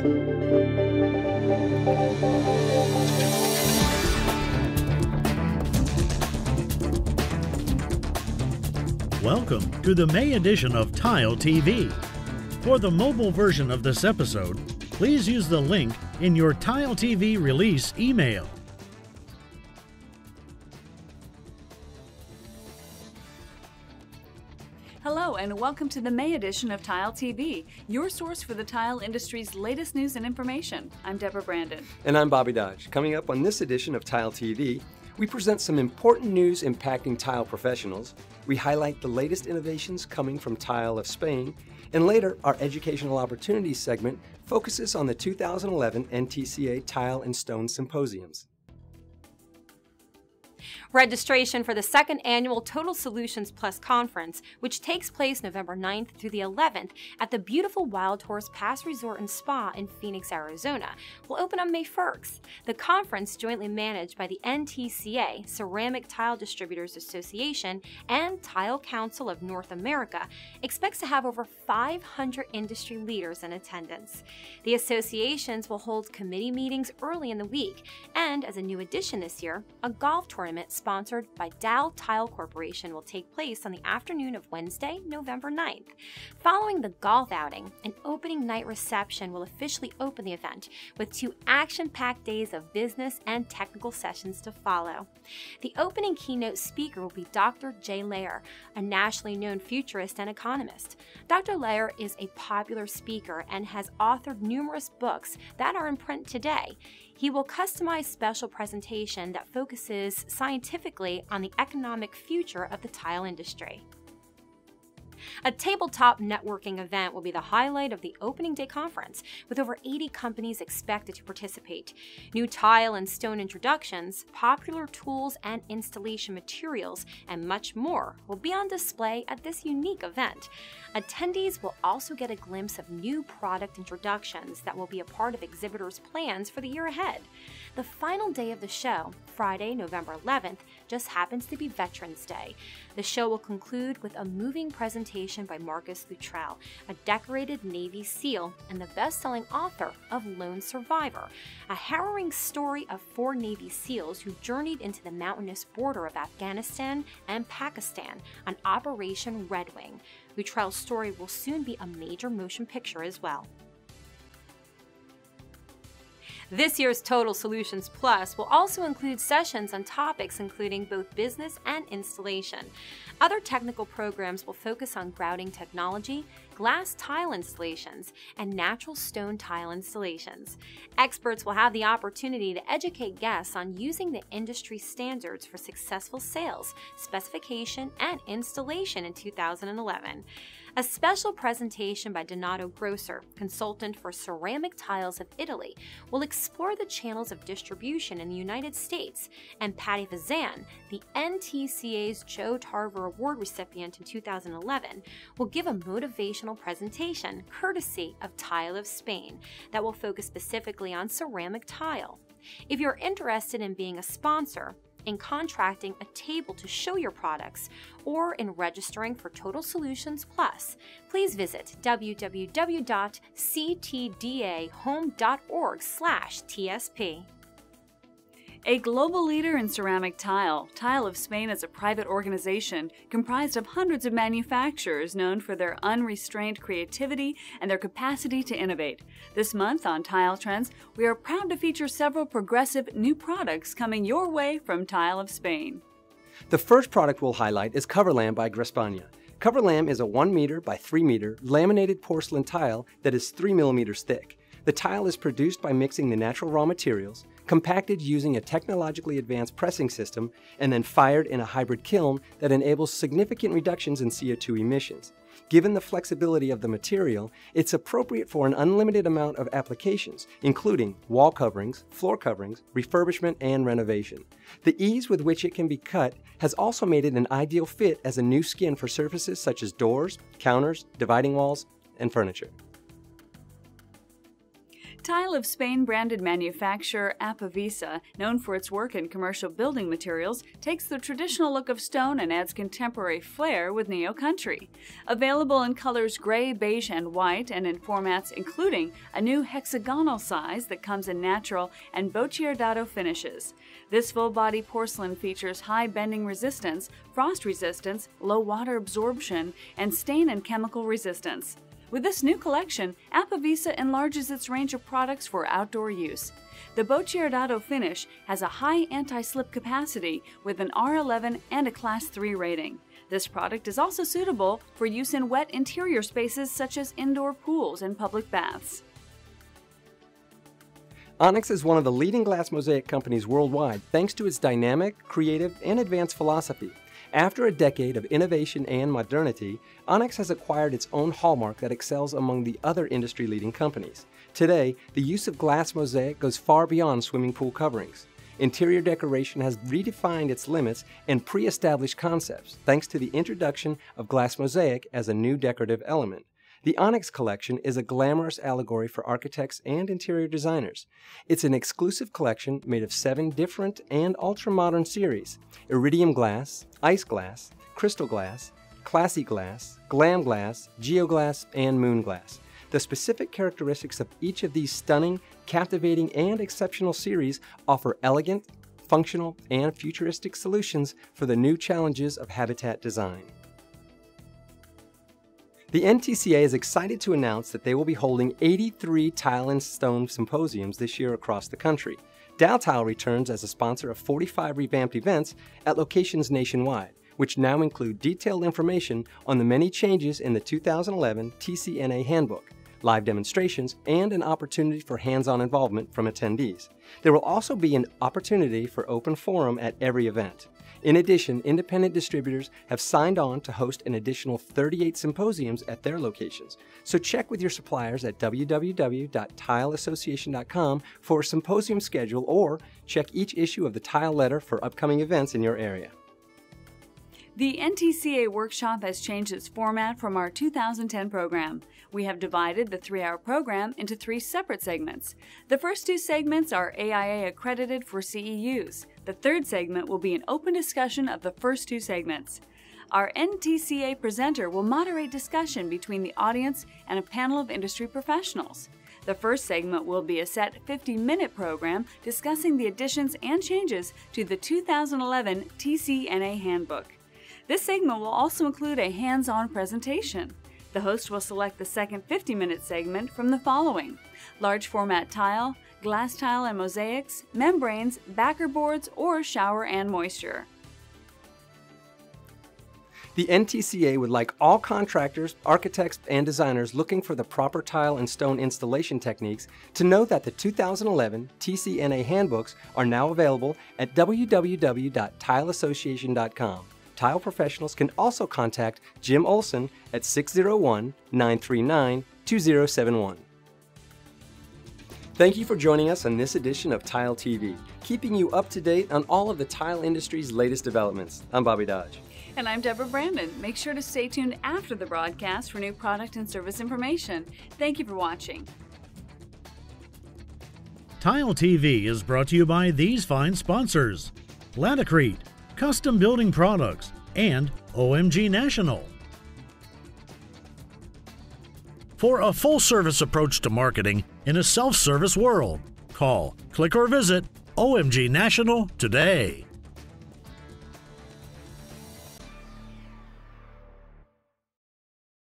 Welcome to the May edition of Tile TV. For the mobile version of this episode, please use the link in your Tile TV release email. And welcome to the May edition of Tile TV, your source for the tile industry's latest news and information. I'm Deborah Brandon. And I'm Bobby Dodge. Coming up on this edition of Tile TV, we present some important news impacting tile professionals. We highlight the latest innovations coming from Tile of Spain. And later, our Educational Opportunities segment focuses on the 2011 NTCA Tile and Stone Symposiums. Registration for the second annual Total Solutions Plus conference, which takes place November 9th through the 11th at the beautiful Wild Horse Pass Resort and Spa in Phoenix, Arizona, will open on May 1st. The conference, jointly managed by the NTCA, Ceramic Tile Distributors Association, and Tile Council of North America, expects to have over 500 industry leaders in attendance. The associations will hold committee meetings early in the week, and as a new addition this year, a golf tournament sponsored by Daltile Corporation will take place on the afternoon of Wednesday, November 9th. Following the golf outing, an opening night reception will officially open the event with two action packed days of business and technical sessions to follow. The opening keynote speaker will be Dr. Jay Lehr, a nationally known futurist and economist. Dr. Lehr is a popular speaker and has authored numerous books that are in print today. He will customize special presentation that focuses scientifically on the economic future of the tile industry. A tabletop networking event will be the highlight of the opening day conference, with over 80 companies expected to participate. New tile and stone introductions, popular tools and installation materials, and much more will be on display at this unique event. Attendees will also get a glimpse of new product introductions that will be a part of exhibitors' plans for the year ahead. The final day of the show, Friday, November 11th, just happens to be Veterans Day. The show will conclude with a moving presentation by Marcus Luttrell, a decorated Navy SEAL and the best selling author of Lone Survivor, a harrowing story of four Navy SEALs who journeyed into the mountainous border of Afghanistan and Pakistan on Operation Red Wing. Luttrell's story will soon be a major motion picture as well. This year's Total Solutions Plus will also include sessions on topics including both business and installation. Other technical programs will focus on grouting technology, glass tile installations, and natural stone tile installations. Experts will have the opportunity to educate guests on using the industry standards for successful sales, specification, and installation in 2011. A special presentation by Donato Grosser, consultant for Ceramic Tiles of Italy, will explore the channels of distribution in the United States, and Patti Fasan, the NTCA's Joe Tarver Award recipient in 2011, will give a motivational presentation courtesy of Tile of Spain that will focus specifically on ceramic tile. If you're interested in being a sponsor, in contracting a table to show your products, or in registering for Total Solutions Plus, please visit www.ctdahome.org/tsp. A global leader in ceramic tile, Tile of Spain is a private organization comprised of hundreds of manufacturers known for their unrestrained creativity and their capacity to innovate. This month on Tile Trends, we are proud to feature several progressive new products coming your way from Tile of Spain. The first product we'll highlight is Coverlam by Grespania. Coverlam is a 1 meter by 3 meter laminated porcelain tile that is 3 millimeters thick. The tile is produced by mixing the natural raw materials, compacted using a technologically advanced pressing system, and then fired in a hybrid kiln that enables significant reductions in CO2 emissions. Given the flexibility of the material, it's appropriate for an unlimited amount of applications, including wall coverings, floor coverings, refurbishment, and renovation. The ease with which it can be cut has also made it an ideal fit as a new skin for surfaces such as doors, counters, dividing walls, and furniture. Tile of Spain branded manufacturer Apavisa, known for its work in commercial building materials, takes the traditional look of stone and adds contemporary flair with neo country. Available in colors gray, beige, and white, and in formats including a new hexagonal size that comes in natural and bocciardado finishes. This full body porcelain features high bending resistance, frost resistance, low water absorption, and stain and chemical resistance. With this new collection, Apavisa enlarges its range of products for outdoor use. The Bocciardado finish has a high anti-slip capacity with an R11 and a Class 3 rating. This product is also suitable for use in wet interior spaces such as indoor pools and public baths. Onix is one of the leading glass mosaic companies worldwide thanks to its dynamic, creative, and advanced philosophy. After a decade of innovation and modernity, Onix has acquired its own hallmark that excels among the other industry leading companies. Today, the use of glass mosaic goes far beyond swimming pool coverings. Interior decoration has redefined its limits and pre established concepts thanks to the introduction of glass mosaic as a new decorative element. The Onix collection is a glamorous allegory for architects and interior designers. It's an exclusive collection made of seven different and ultra-modern series. Iridium glass, ice glass, crystal glass, classy glass, glam glass, geoglass, and moon glass. The specific characteristics of each of these stunning, captivating, and exceptional series offer elegant, functional, and futuristic solutions for the new challenges of habitat design. The NTCA is excited to announce that they will be holding 83 Tile and Stone symposiums this year across the country. Daltile returns as a sponsor of 45 revamped events at locations nationwide, which now include detailed information on the many changes in the 2011 TCNA Handbook, live demonstrations, and an opportunity for hands-on involvement from attendees. There will also be an opportunity for open forum at every event. In addition, independent distributors have signed on to host an additional 38 symposiums at their locations. So check with your suppliers at www.tileassociation.com for a symposium schedule or check each issue of the Tile Letter for upcoming events in your area. The NTCA workshop has changed its format from our 2010 program. We have divided the three hour program into three separate segments. The first two segments are AIA accredited for CEUs. The third segment will be an open discussion of the first two segments. Our NTCA presenter will moderate discussion between the audience and a panel of industry professionals. The first segment will be a set 50 minute program discussing the additions and changes to the 2011 TCNA Handbook. This segment will also include a hands on presentation. The host will select the second 50 minute segment from the following large format tile, glass tile and mosaics, membranes, backer boards, or shower and moisture. The NTCA would like all contractors, architects, and designers looking for the proper tile and stone installation techniques to know that the 2011 TCNA handbooks are now available at www.tileassociation.com. Tile professionals can also contact Jim Olson at 601 939 2071. Thank you for joining us on this edition of Tile TV, keeping you up to date on all of the tile industry's latest developments. I'm Bobby Dodge. And I'm Deborah Brandon. Make sure to stay tuned after the broadcast for new product and service information. Thank you for watching. Tile TV is brought to you by these fine sponsors Laticrete, custom building products, and OMG National. For a full service approach to marketing in a self service world, call, click, or visit OMG National today.